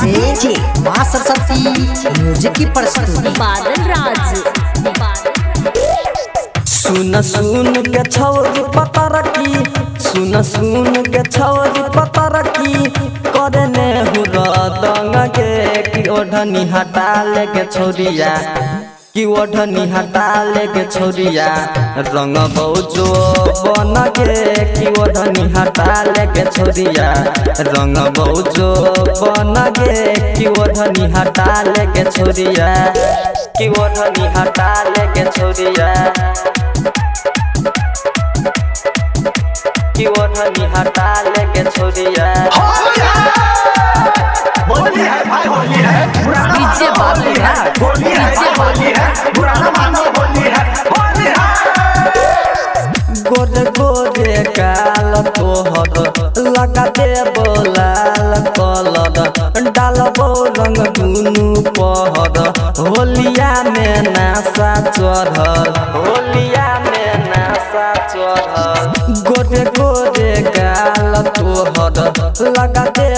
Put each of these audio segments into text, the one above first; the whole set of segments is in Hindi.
से माँ सरस्वती म्यूज़िक की प्रस्तुति बादल राज। सुन सुन के छौरी पता रखी। सुन सुन के छौरी पता रखी। करे ने दंग के कि ओढ़नी हटा ले के छोरिया कि ओढ़नी हटा ले के छोरिया रंग बहुजो बन के कि ओढ़नी हटा ले के छोरिया रंग बहुजो बन के कि ओढ़नी हटा ले के छोरिया कि ओढ़नी हटा ले के छोरिया कि ओढ़नी हटा ले के छोरिया होली है भाई होली है डीजे मानो है राज, होली है डीजे भाई है पुराना मानो होली है होली है। गोरे गोरे काल तोहर लगा दे बोलाल डालबो रंग दुनु पहर होलिया में नासा चढ़ल होलिया में नासा चढ़ल गोरे गोरे काल तोहर लगा दे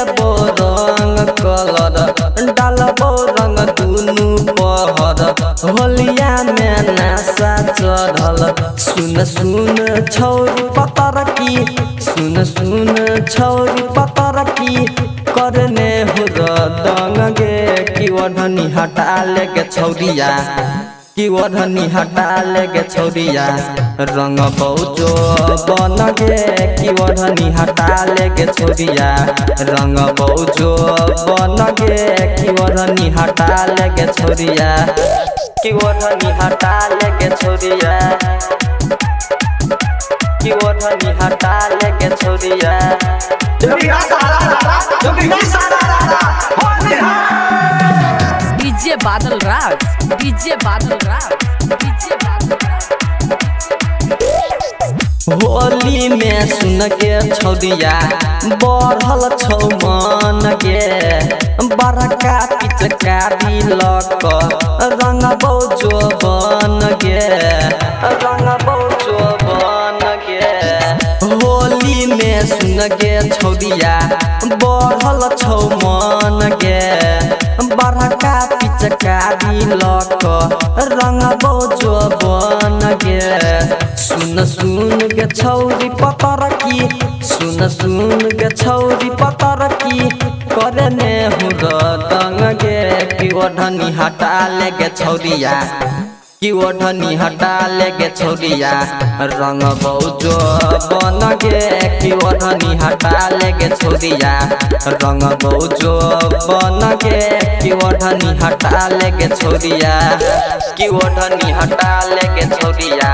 चढल। सुन सुन छौरी पतरकी। सुन सुन छौरी पतरकी। करने हो र दङ्गे। कि वढनी हटालेके छौरिया। कि हटाले के छौरिया। रङ्ग पौचो बनगे। कि हटाले के छौरिया। रङ्ग पौचो बनगे। कि हटाले के छौरिया। कि ओढ़नी हटा ले के छौरिया कि ओढ़नी हटा ले के होली डीजे बादल राज डीजे बादल राज डीजे बादल होली में सुन के छौरिया बढ़ल छौ मन के बड़का पिचकारी लक रंग जो बन के रंग जो बन के होली में सुन के छौरिया। बढ़ल छौ मन के बड़का पिचकारी लक रंग के सुन सुन के छौरी पतर की, सुन सुन के छौरी पतर की। करने हूँ दंग गे पिओ ओढ़नी हटा ले के छौरिया। कि ओढ़नी हटा ले के छौरिया रंग बहुजो बन गे कि ओढ़नी हटा ले के छौरिया रंग बहुजो बन गे कि ओढ़नी हटा ले के छौरिया कि ओढ़नी हटा ले के छौरिया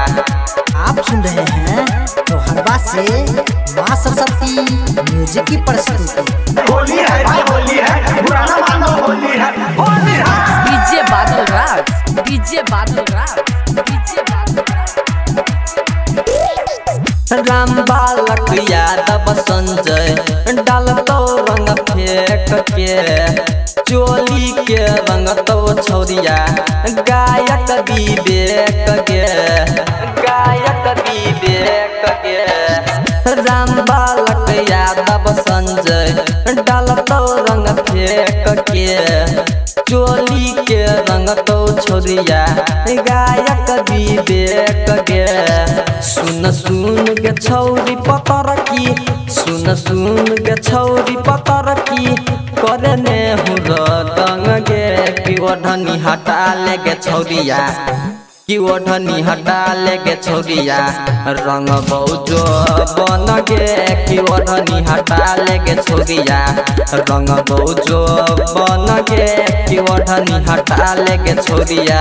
आप सुन रहे हैं चौहरबा से माँ सरस्वती, म्यूज़िक की प्रस्तुति। राम बालक यादव संजय डालतो रंग फेंक के। चोली के रंग तो छौरिया। गायक विवेक के। गायक विवेक के। राम बालक यादव संजय डालतो रंग फेंक के। चोली के रंग तो छोरिया। गायक विवेक के। सुन सुन के छौरी पतर की, सुन सुन के छौरी पतर की। करने गे कि ओढ़नी हटा ले के छौरिया। कि ओढ़नी हटा ले के छौरिया। रंग बहुजो बन गे कि ओढ़नी हटा ले के छौरिया। रंग बहुजो बन गे कि ओढ़नी हटा ले के छौरिया।